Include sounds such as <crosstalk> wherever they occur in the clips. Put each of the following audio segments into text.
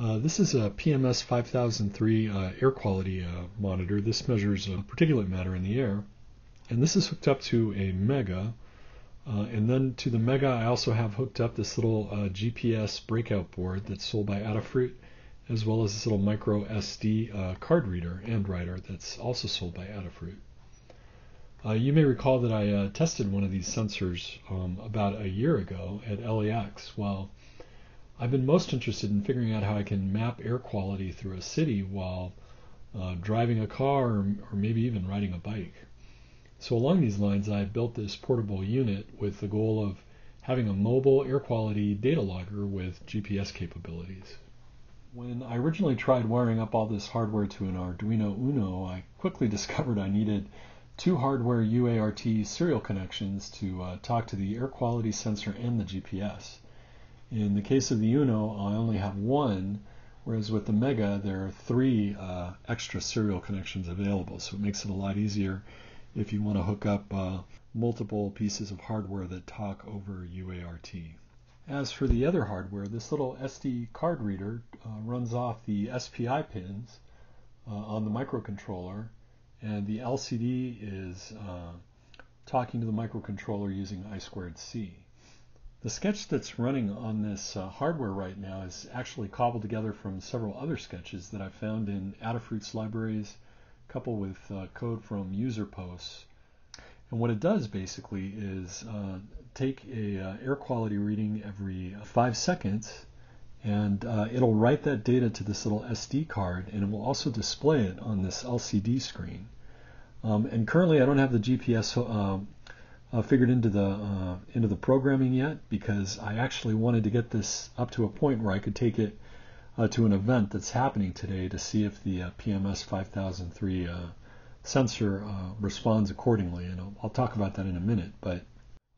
Uh, this is a PMS 5003 uh, air quality uh, monitor. This measures particulate matter in the air. And this is hooked up to a Mega. Uh, and then to the Mega, I also have hooked up this little uh, GPS breakout board that's sold by Adafruit, as well as this little micro SD uh, card reader and writer that's also sold by Adafruit. you may recall that I tested one of these sensors um, about a year ago at LAX. Well, I've been most interested in figuring out how I can map air quality through a city while uh, driving a car or, or, maybe even riding a bike. So along these lines, I built this portable unit with the goal of having a mobile air quality data logger with GPS capabilities. When I originally tried wiring up all this hardware to an Arduino Uno, I quickly <laughs> discovered I needed two hardware UART serial connections to uh, talk to the air quality sensor and the GPS. In the case of the Uno, I only have one, whereas with the Mega, there are three uh, extra serial connections available. So it makes it a lot easier if you want to hook up uh, multiple pieces of hardware that talk over UART. As for the other hardware, this little SD card reader uh, runs off the SPI pins uh, on the microcontroller, and the LCD is uh, talking to the microcontroller using I2C. The sketch that's running on this uh, hardware right now is actually cobbled together from several other sketches that I found in Adafruit's libraries, coupled with uh, code from user posts. And what it does basically is uh, take a uh, air quality reading every five seconds, and uh, it'll write that data to this little SD card, and it will also display it on this LCD screen. Um, and currently, I don't have the GPS uh, figured into the uh, into the programming yet because I actually wanted to get this up to a point where I could take it uh, to an event that's happening today to see if the uh, PMS 5003 uh, sensor uh, responds accordingly, and I'll, I'll, talk about that in a minute. But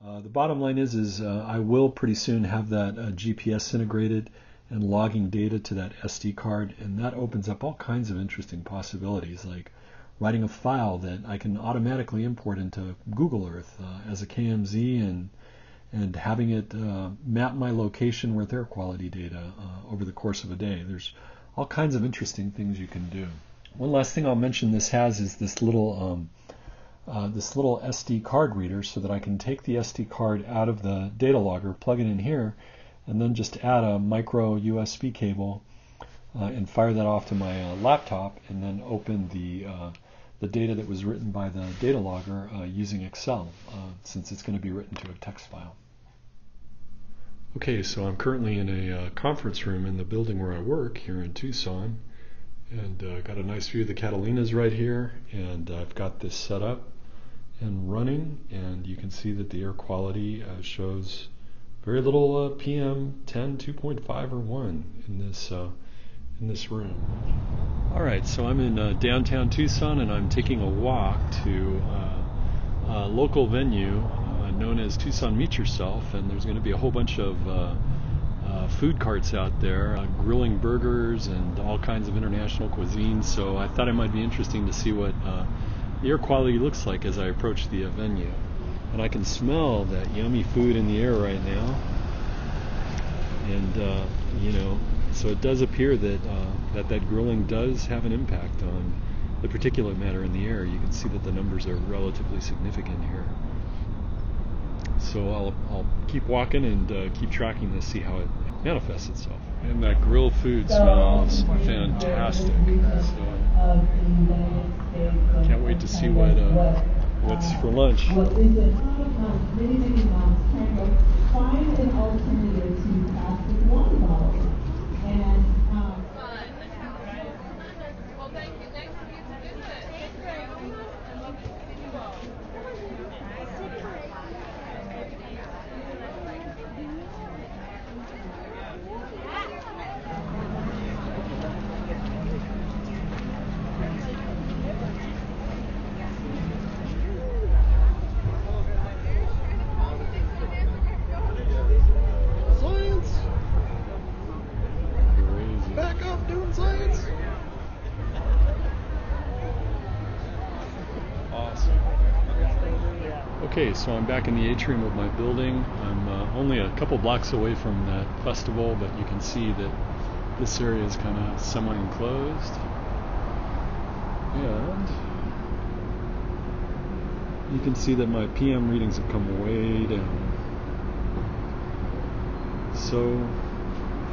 the bottom line is, is I will pretty soon have that GPS integrated and logging data to that SD card, and that opens up all kinds of interesting possibilities like writing a file that I can automatically import into Google Earth uh, as a KMZ and and having it uh, map my location with air quality data uh, over the course of a day. There's all kinds of interesting things you can do. One last thing I'll mention this has is this little um, uh, this little SD card reader so that I can take the SD card out of the data logger, plug it in here, and then just add a micro USB cable uh, and fire that off to my uh, laptop and then open the the data that was written by the data logger uh, using Excel uh, since it's going to be written to a text file. Okay, so I'm currently in a uh, conference room in the building where I work here in Tucson and uh, got a nice view of the Catalinas right here and I've got this set up and running and you can see that the air quality uh, shows very little PM 10 2.5 or 1 in this in this room. All right, so I'm in uh, downtown Tucson and I'm taking a walk to uh, a local venue uh, known as Tucson Meet Yourself, and there's going to be a whole bunch of uh, uh, food carts out there, uh, grilling burgers and all kinds of international cuisine. So I thought it might be interesting to see what the air quality looks like as I approach the venue. And I can smell that yummy food in the air right now. And, you know, so it does appear that, uh, that that grilling does have an impact on the particulate matter in the air. You can see that the numbers are relatively significant here. So I'll, I'll keep walking and uh, keep tracking this, see how it manifests itself. And that grilled food smells fantastic. So can't wait to see what uh, what's for lunch. Okay, so I'm back in the atrium of my building. I'm uh, only a couple blocks away from that festival, but you can see that this area is kind of semi-enclosed. And you can see that my PM readings have come way down. So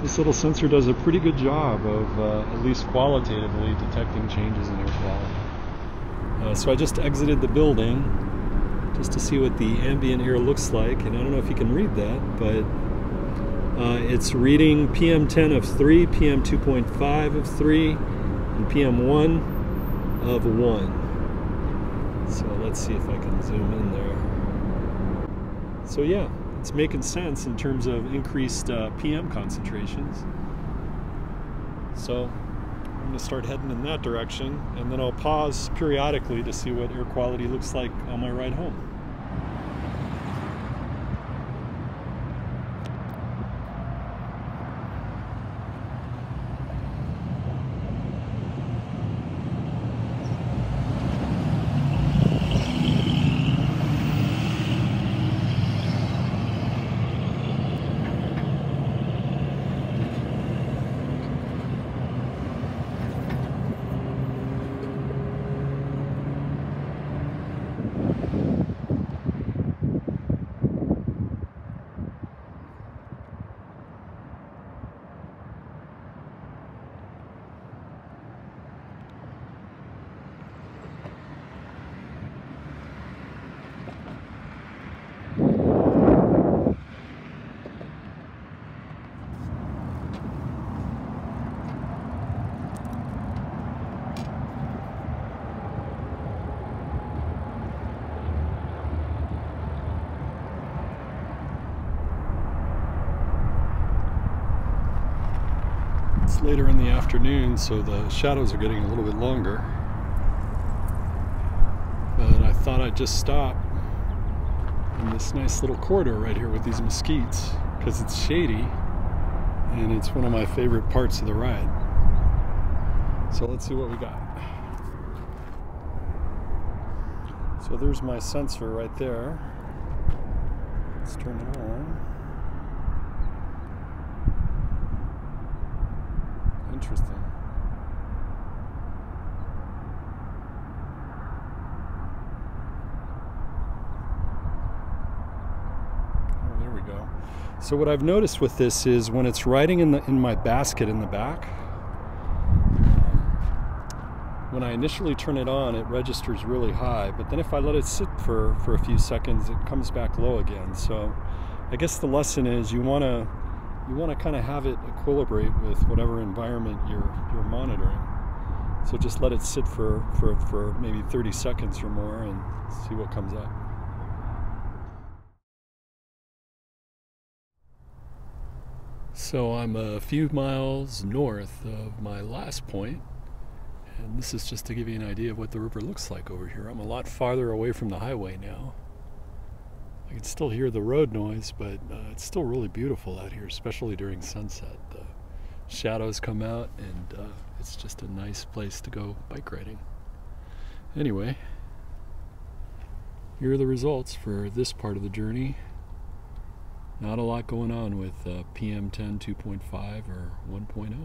this little sensor does a pretty good job of uh, at least qualitatively detecting changes in air quality. Uh, so I just exited the building just to see what the ambient air looks like, and I don't know if you can read that, but uh, it's reading PM10 of 3, PM2.5 of 3, and PM1 of 1. So let's see if I can zoom in there. So yeah, it's making sense in terms of increased uh, PM concentrations. So I'm going to start heading in that direction, and then I'll pause periodically to see what air quality looks like on my ride home. Later in the afternoon, so the shadows are getting a little bit longer. But I thought I'd just stop in this nice little corridor right here with these mesquites because it's shady and it's one of my favorite parts of the ride. So let's see what we got. So there's my sensor right there. Let's turn it on. Interesting. Oh, there we go. So what I've noticed with this is when it's riding in the in my basket in the back, um, when I initially turn it on, it registers really high, but then if I let it sit for, for a few seconds, it comes back low again. So I guess the lesson is you want to you want to kind of have it equilibrate with whatever environment you're you're monitoring. So just let it sit for, for, for maybe 30 seconds or more and see what comes up. So I'm a few miles north of my last point, and this is just to give you an idea of what the river looks like over here. I'm a lot farther away from the highway now. I can still hear the road noise, but uh, it's still really beautiful out here, especially during sunset. The shadows come out, and uh, it's just a nice place to go bike riding. Anyway, here are the results for this part of the journey. Not a lot going on with uh, PM10 2.5 or 1.0.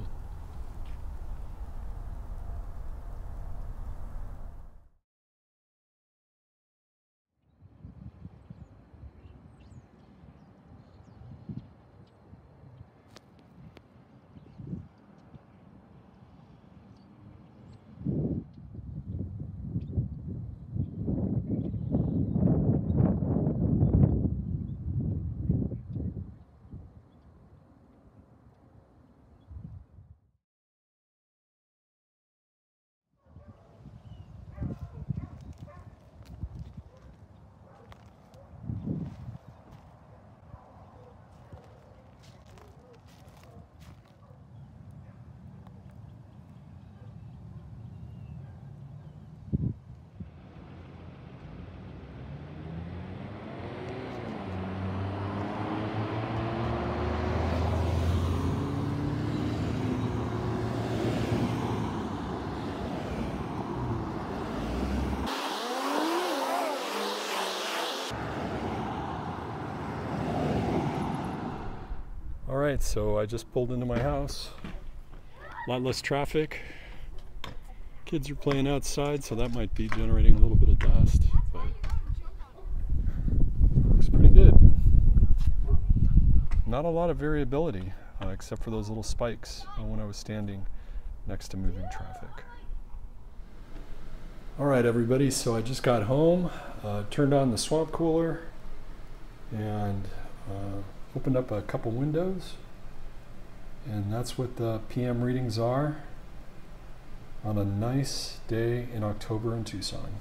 All right, so I just pulled into my house A lot less traffic. Kids are playing outside, so that might be generating a little bit of dust. But looks pretty good. Not a lot of variability, uh, except for those little spikes uh, when I was standing next to moving traffic. All right, everybody. So I just got home, uh, turned on the swamp cooler, and uh, opened up a couple windows. And that's what the PM readings are on a nice day in October in Tucson.